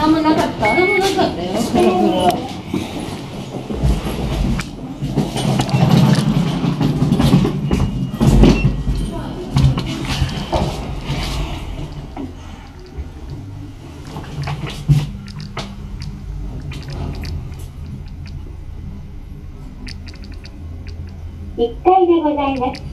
何もなかった？何もなかったよ。1階でございます。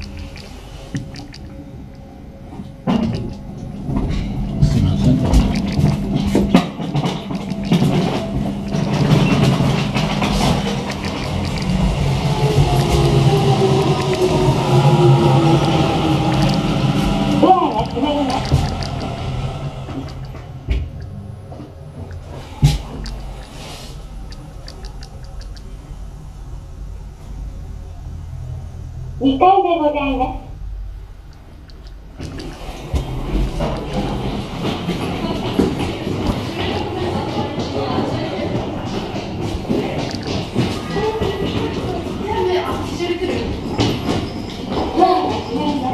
2回でございます。Yeah.